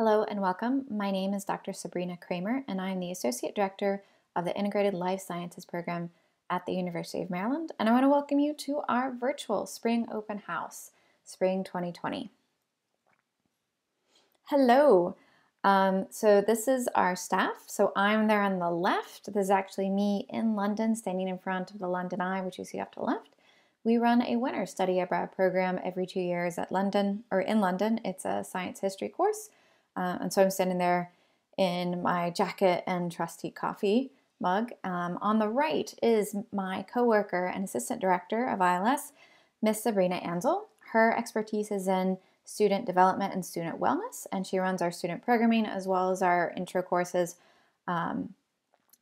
Hello and welcome. My name is Dr. Sabrina Kramer, and I'm the Associate Director of the Integrated Life Sciences Program at the University of Maryland. And I want to welcome you to our virtual Spring Open House, Spring 2020. Hello. Um, so, this is our staff. So, I'm there on the left. This is actually me in London, standing in front of the London Eye, which you see off to the left. We run a winter study abroad program every two years at London or in London. It's a science history course uh, and so I'm standing there in my jacket and trusty coffee mug. Um, on the right is my coworker and assistant director of ILS, Miss Sabrina Ansel. Her expertise is in student development and student wellness, and she runs our student programming as well as our intro courses, um,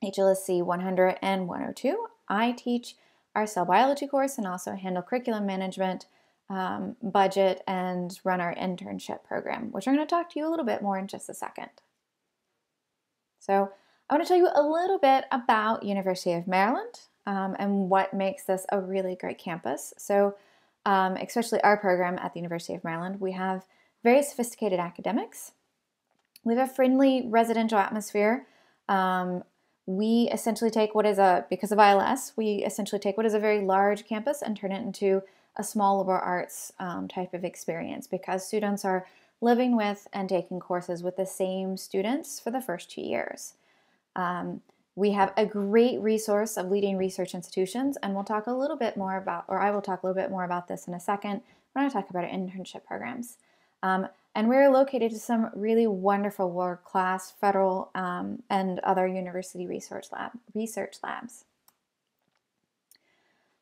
HLSC 100 and 102. I teach our cell biology course and also handle curriculum management um, budget and run our internship program, which I'm going to talk to you a little bit more in just a second. So, I want to tell you a little bit about University of Maryland um, and what makes this a really great campus. So, um, especially our program at the University of Maryland, we have very sophisticated academics. We have a friendly residential atmosphere. Um, we essentially take what is a, because of ILS, we essentially take what is a very large campus and turn it into a small liberal arts um, type of experience because students are living with and taking courses with the same students for the first two years. Um, we have a great resource of leading research institutions, and we'll talk a little bit more about, or I will talk a little bit more about this in a second when I talk about our internship programs. Um, and we're located to some really wonderful world-class federal um, and other university research lab research labs.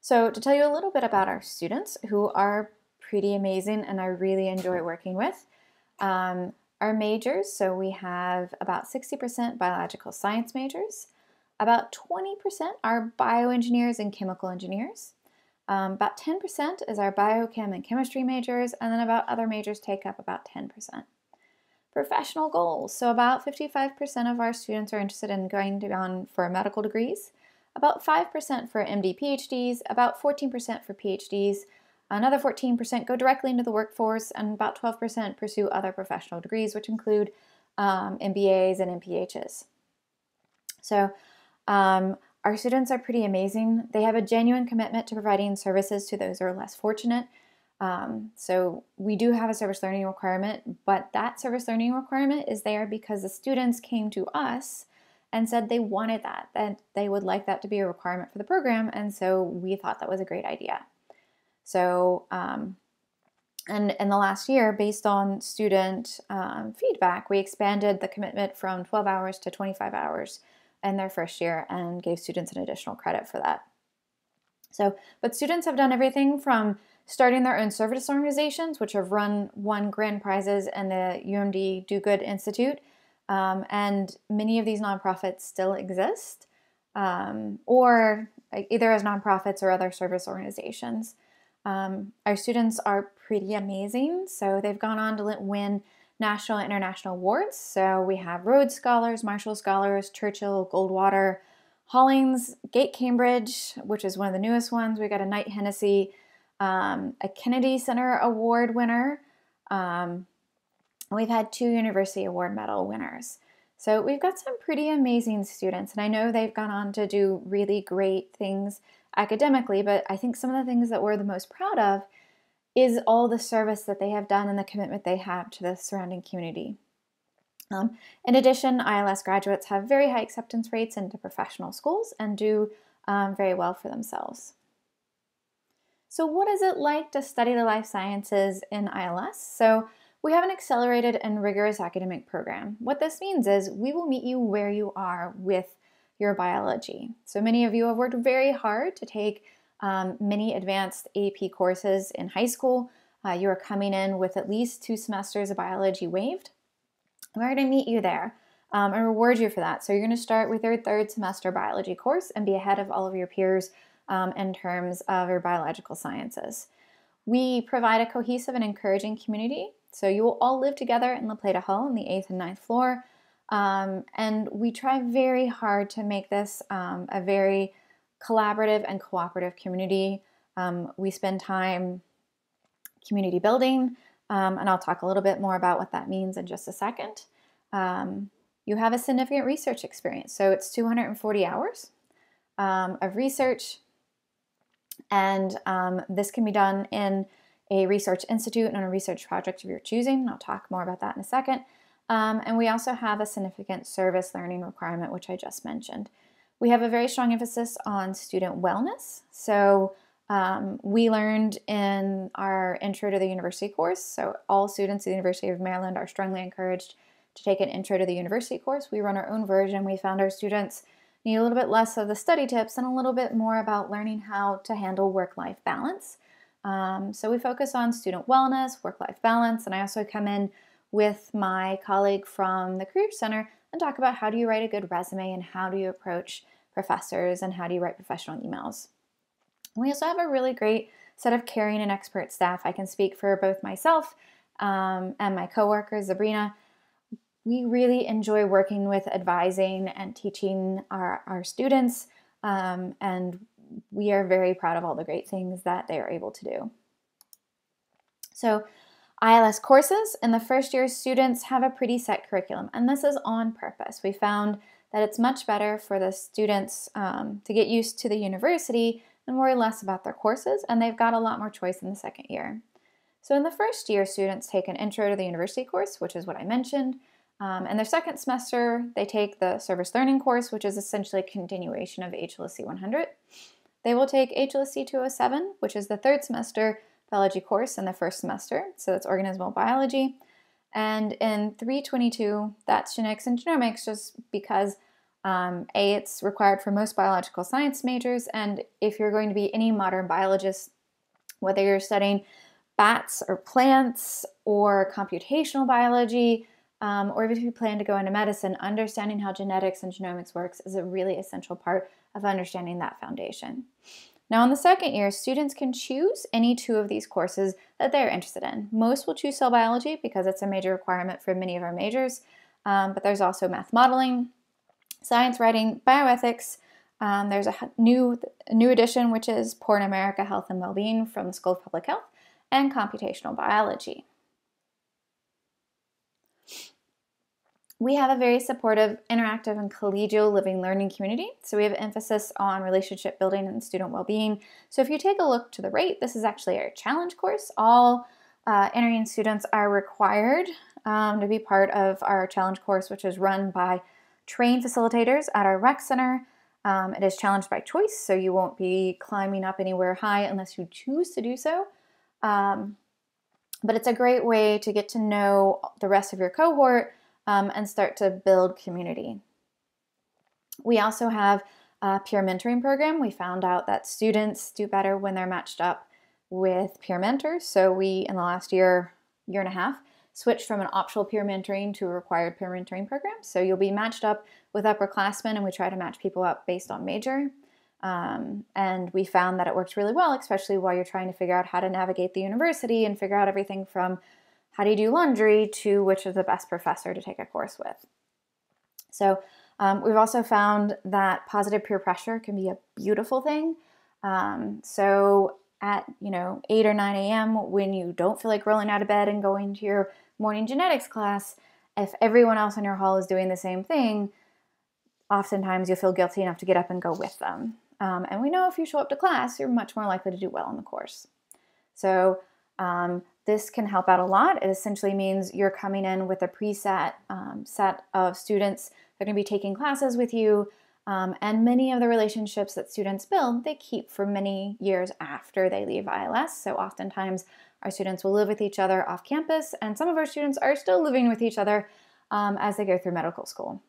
So, to tell you a little bit about our students who are pretty amazing and I really enjoy working with, um, our majors so we have about 60% biological science majors, about 20% are bioengineers and chemical engineers. Um, about 10% is our biochem and chemistry majors, and then about other majors take up about 10%. Professional goals. So, about 55% of our students are interested in going on for medical degrees about 5% for MD PhDs, about 14% for PhDs, another 14% go directly into the workforce, and about 12% pursue other professional degrees, which include um, MBAs and MPHs. So, um, our students are pretty amazing. They have a genuine commitment to providing services to those who are less fortunate. Um, so, we do have a service learning requirement, but that service learning requirement is there because the students came to us and said they wanted that, that they would like that to be a requirement for the program. And so we thought that was a great idea. So, um, and in the last year, based on student um, feedback, we expanded the commitment from 12 hours to 25 hours in their first year and gave students an additional credit for that. So, but students have done everything from starting their own service organizations, which have run won grand prizes in the UMD Do Good Institute, um, and many of these nonprofits still exist, um, or either as nonprofits or other service organizations. Um, our students are pretty amazing. So they've gone on to win national and international awards. So we have Rhodes Scholars, Marshall Scholars, Churchill, Goldwater, Hollings, Gates Cambridge, which is one of the newest ones. We got a Knight Hennessy, um, a Kennedy Center Award winner, um, we've had two University Award Medal winners. So we've got some pretty amazing students, and I know they've gone on to do really great things academically, but I think some of the things that we're the most proud of is all the service that they have done and the commitment they have to the surrounding community. Um, in addition, ILS graduates have very high acceptance rates into professional schools and do um, very well for themselves. So, what is it like to study the life sciences in ILS? So, we have an accelerated and rigorous academic program. What this means is we will meet you where you are with your biology. So many of you have worked very hard to take um, many advanced AP courses in high school. Uh, you are coming in with at least two semesters of biology waived. We're going to meet you there um, and reward you for that. So you're going to start with your third semester biology course and be ahead of all of your peers um, in terms of your biological sciences. We provide a cohesive and encouraging community so you will all live together in La Plata Hall on the eighth and ninth floor. Um, and we try very hard to make this um, a very collaborative and cooperative community. Um, we spend time community building, um, and I'll talk a little bit more about what that means in just a second. Um, you have a significant research experience. So it's 240 hours um, of research, and this can be done in a research institute and a research project of your choosing. I'll talk more about that in a second. Um, and we also have a significant service learning requirement, which I just mentioned. We have a very strong emphasis on student wellness. So um, we learned in our Intro to the University course, so all students at the University of Maryland are strongly encouraged to take an Intro to the University course. We run our own version. We found our students need a little bit less of the study tips and a little bit more about learning how to handle work life balance. Um, so we focus on student wellness, work life balance, and I also come in with my colleague from the Career Center and talk about how do you write a good resume and how do you approach professors and how do you write professional emails. We also have a really great set of caring and expert staff. I can speak for both myself um, and my coworker, Sabrina. We really enjoy working with advising and teaching our, our students, um, and we are very proud of all the great things that they are able to do. So, ILS courses in the first year, students have a pretty set curriculum, and this is on purpose. We found that it's much better for the students um, to get used to the university and worry less about their courses, and they've got a lot more choice in the second year. So, in the first year, students take an Intro to the University course, which is what I mentioned. Um, and their second semester, they take the Service Learning course, which is essentially a continuation of HLSC 100. They will take HLSC 207, which is the third semester biology course in the first semester, so that's organismal biology. And in 322, that's genetics and genomics, just because um, A, it's required for most biological science majors, and if you're going to be any modern biologist, whether you're studying bats or plants or computational biology, um, or if you plan to go into medicine, understanding how genetics and genomics works is a really essential part of understanding that foundation. Now, in the second year, students can choose any two of these courses that they're interested in. Most will choose cell biology because it's a major requirement for many of our majors, um, but there's also math modeling, science writing, bioethics. Um, there's a new, new edition, which is Poor in America Health and Wellbeing from the School of Public Health, and computational biology. We have a very supportive, interactive, and collegial living learning community. So we have emphasis on relationship building and student well-being. So if you take a look to the right, this is actually our challenge course. All uh, entering students are required um, to be part of our challenge course, which is run by trained facilitators at our rec center. Um, it is challenged by choice, so you won't be climbing up anywhere high unless you choose to do so. Um, but it's a great way to get to know the rest of your cohort um, and start to build community. We also have a peer mentoring program. We found out that students do better when they're matched up with peer mentors. So we, in the last year, year and a half, switched from an optional peer mentoring to a required peer mentoring program. So you'll be matched up with upperclassmen, and we try to match people up based on major. Um, and we found that it works really well, especially while you're trying to figure out how to navigate the university and figure out everything from how do you do laundry to which is the best professor to take a course with. So um, we've also found that positive peer pressure can be a beautiful thing. Um, so at you know 8 or 9 a.m. when you don't feel like rolling out of bed and going to your morning genetics class, if everyone else in your hall is doing the same thing, oftentimes you'll feel guilty enough to get up and go with them. Um, and we know if you show up to class, you're much more likely to do well in the course. So um, this can help out a lot. It essentially means you're coming in with a preset um, set of students that are going to be taking classes with you. Um, and many of the relationships that students build, they keep for many years after they leave ILS. So oftentimes our students will live with each other off campus, and some of our students are still living with each other um, as they go through medical school.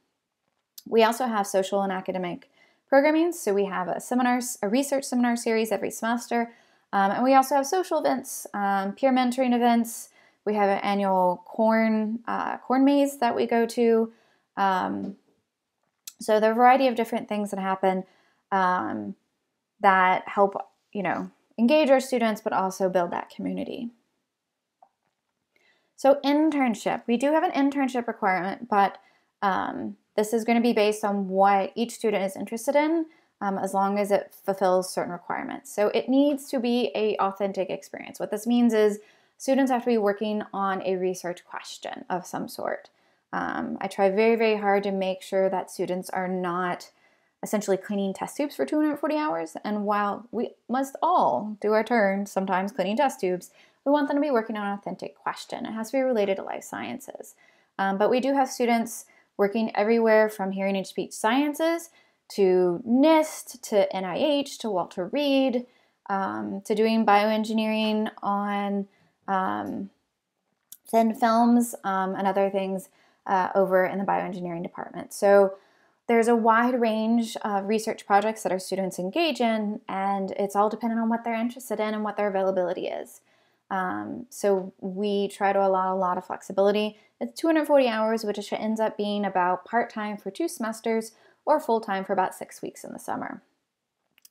We also have social and academic programming. So we have a seminar, a research seminar series every semester um, and we also have social events, um, peer mentoring events. We have an annual corn uh, corn maze that we go to. Um, so there are a variety of different things that happen um, that help, you know, engage our students, but also build that community. So internship, we do have an internship requirement, but um, this is going to be based on what each student is interested in um, as long as it fulfills certain requirements. So it needs to be a authentic experience. What this means is students have to be working on a research question of some sort. Um, I try very, very hard to make sure that students are not essentially cleaning test tubes for 240 hours. And while we must all do our turn sometimes cleaning test tubes, we want them to be working on an authentic question. It has to be related to life sciences. Um, but we do have students working everywhere from hearing and speech sciences to NIST to NIH to Walter Reed um, to doing bioengineering on um, thin films um, and other things uh, over in the bioengineering department. So there's a wide range of research projects that our students engage in, and it's all dependent on what they're interested in and what their availability is. Um, so we try to allow a lot of flexibility. It's 240 hours, which ends up being about part time for two semesters or full time for about six weeks in the summer.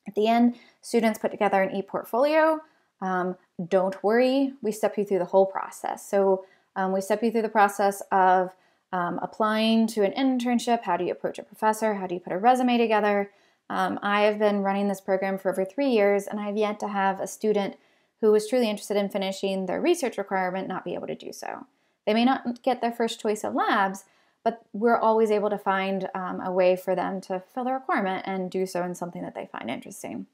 At the end, students put together an e portfolio. Um, don't worry, we step you through the whole process. So um, we step you through the process of um, applying to an internship. How do you approach a professor? How do you put a resume together? Um, I have been running this program for over three years, and I have yet to have a student who was truly interested in finishing their research requirement not be able to do so. They may not get their first choice of labs, but we're always able to find um, a way for them to fill the requirement and do so in something that they find interesting.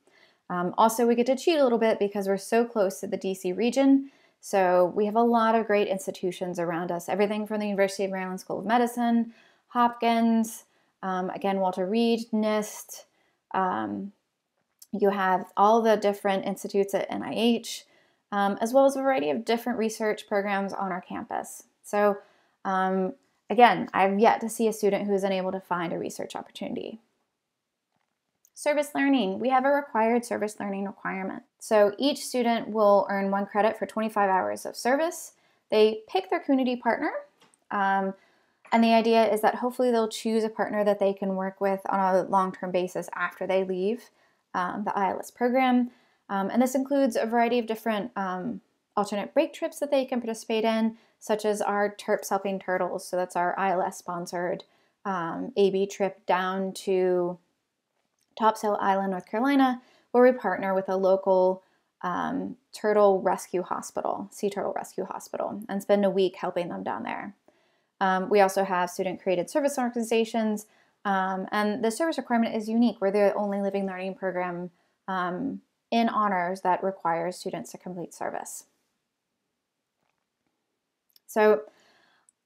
Um, also, we get to cheat a little bit because we're so close to the DC region. So we have a lot of great institutions around us, everything from the University of Maryland School of Medicine, Hopkins, um, again, Walter Reed, NIST. Um, you have all the different institutes at NIH, um, as well as a variety of different research programs on our campus. So um, again, I've yet to see a student who is unable to find a research opportunity. Service learning. We have a required service learning requirement. So each student will earn one credit for 25 hours of service. They pick their community partner. Um, and the idea is that hopefully they'll choose a partner that they can work with on a long term basis after they leave um, the ILS program. Um, and this includes a variety of different um, alternate break trips that they can participate in, such as our Terps Helping Turtles. So that's our ILS sponsored um, AB trip down to Topsail Island, North Carolina, where we partner with a local um, turtle rescue hospital, sea turtle rescue hospital, and spend a week helping them down there. Um, we also have student created service organizations, um, and the service requirement is unique. We're the only living learning program um, in honors that requires students to complete service. So,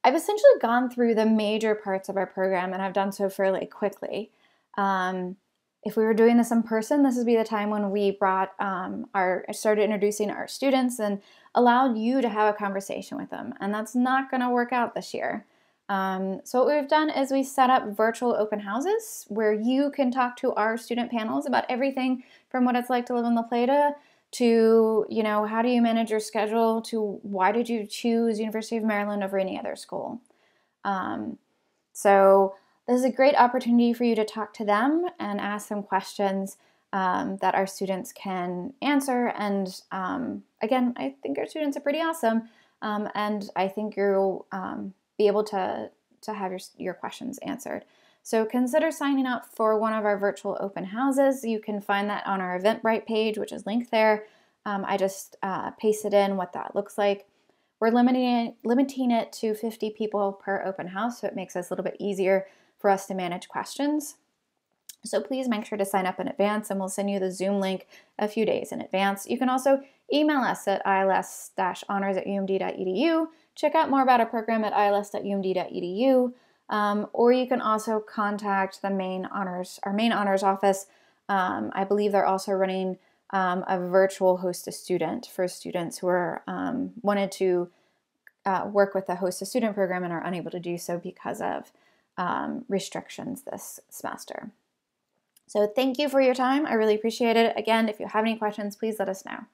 I've essentially gone through the major parts of our program, and I've done so fairly quickly. Um, if we were doing this in person, this would be the time when we brought um, our started introducing our students and allowed you to have a conversation with them. And that's not going to work out this year. Um, so what we've done is we set up virtual open houses where you can talk to our student panels about everything from what it's like to live in La Plata to you know how do you manage your schedule to why did you choose University of Maryland over any other school. Um, so this is a great opportunity for you to talk to them and ask them questions um, that our students can answer. And um, again, I think our students are pretty awesome. Um, and I think you'll um, be able to, to have your, your questions answered. So consider signing up for one of our virtual open houses. You can find that on our Eventbrite page, which is linked there. Um, I just uh, pasted in what that looks like. We're limiting it, limiting it to 50 people per open house, so it makes us a little bit easier for us to manage questions. So please make sure to sign up in advance and we'll send you the Zoom link a few days in advance. You can also email us at ils-honors at umd.edu. Check out more about our program at ils.umd.edu. Um, or you can also contact the main honors, our main honors office. Um, I believe they're also running um, a virtual host a student for students who are um, wanted to uh, work with the host a student program and are unable to do so because of um, restrictions this semester. So thank you for your time. I really appreciate it. Again, if you have any questions, please let us know.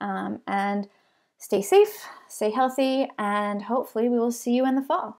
Um, and stay safe, stay healthy, and hopefully we will see you in the fall.